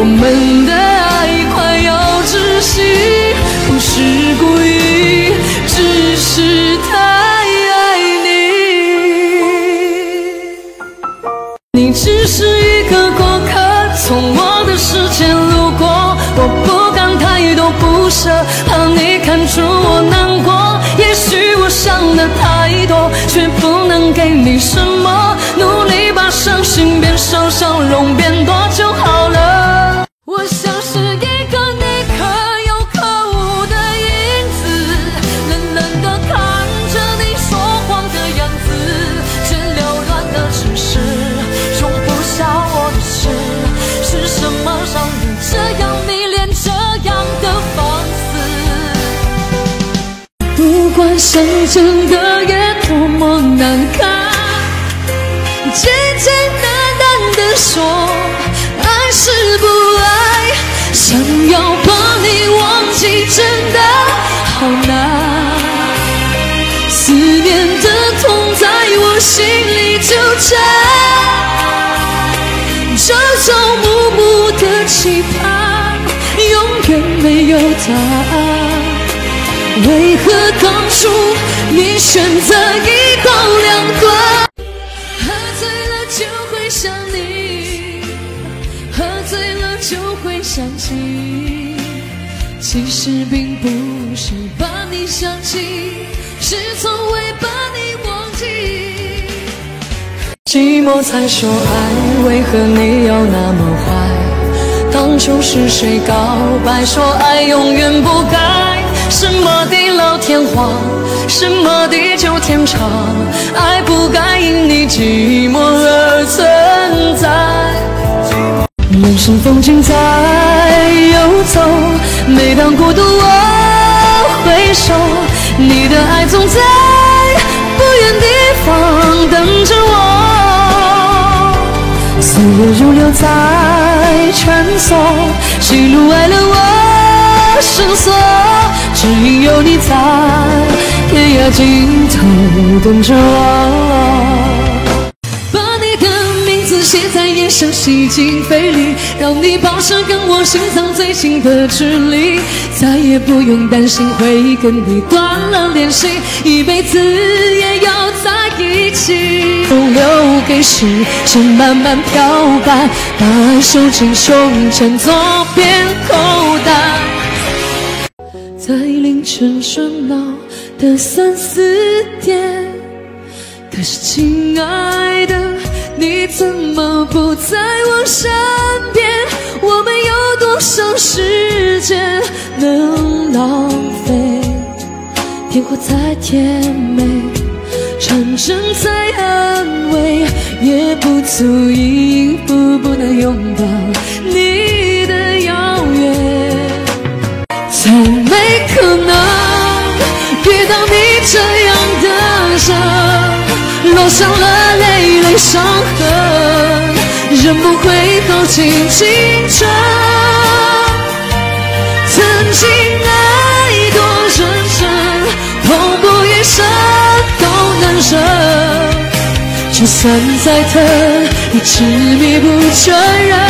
我们的爱快要窒息，不是故意，只是太爱你。你只是一个过客，从我的世界路过，我不敢太多不舍，怕你看出我难过。也许我想的太多，却不能给你什么，不管想真的也多么难堪，简简单单的说爱是不爱，想要把你忘记真的好难，思念的痛在我心里纠缠，朝朝暮暮的期盼，永远没有答案。为何当初你选择一刀两断？喝醉了就会想你，喝醉了就会想起。其实并不是把你想起，是从未把你忘记。寂寞才说爱，为何你要那么坏？当初是谁告白说爱永远不改？什么地老天荒，什么地久天长？爱不该因你寂寞而存在。人生风景在游走，每当孤独我回首，你的爱总在不远地方等着我。岁月如流在穿梭，喜怒哀乐我深锁，只因有你在天涯尽头等着我。把你的名字写在烟上，洗尽肺里，让你保持跟我心脏最近的距离，再也不用担心会跟你断了联系，一辈子也要在一起。都留给时间慢慢漂白，把爱收进胸前左边口袋。在凌晨喧闹的三四点，可是亲爱的，你怎么不在我身边？我们有多少时间能浪费？电话再甜美，传真再安慰，也不足以应付不能拥抱你人，落上了累累伤痕，人不会耗尽青春。曾经爱多认真，痛不欲生都难舍，就算再疼，也执迷不承认。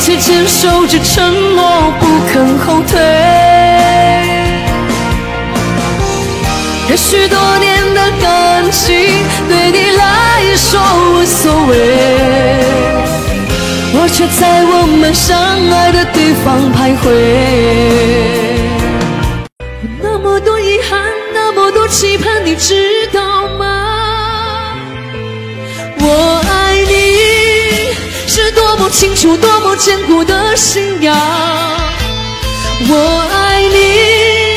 我却坚守着承诺，不肯后退。也许多年的感情对你来说无所谓，我却在我们相爱的地方徘徊。那么多遗憾，那么多期盼，你知道吗？多么清楚、多么坚固的信仰。我爱你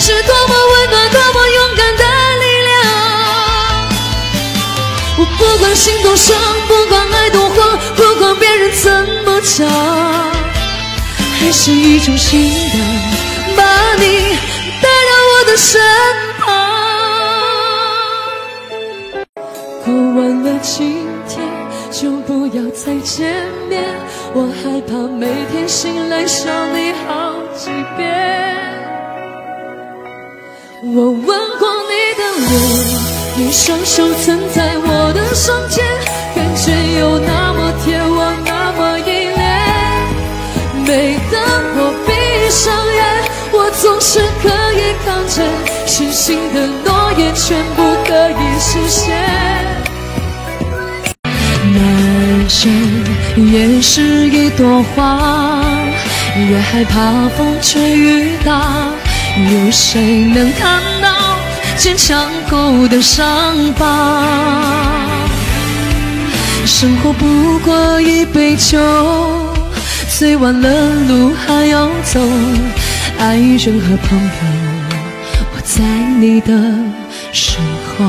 是多么温暖、多么勇敢的力量。我不管心多伤，不管爱多慌，不管别人怎么讲，还是一种信仰把你带到我的身旁。过完了今，不要再见面。我害怕每天醒来想你好几遍。我吻过你的脸，你双手曾在我的双肩，感觉有那么甜，我那么依恋。每当我闭上眼，我总是可以看见，失信的诺言全部可以实现。男生也是一朵花，越害怕风吹雨打。有谁能看到坚强后的伤疤？生活不过一杯酒，醉完了路还要走。爱人和朋友，我在你的身后。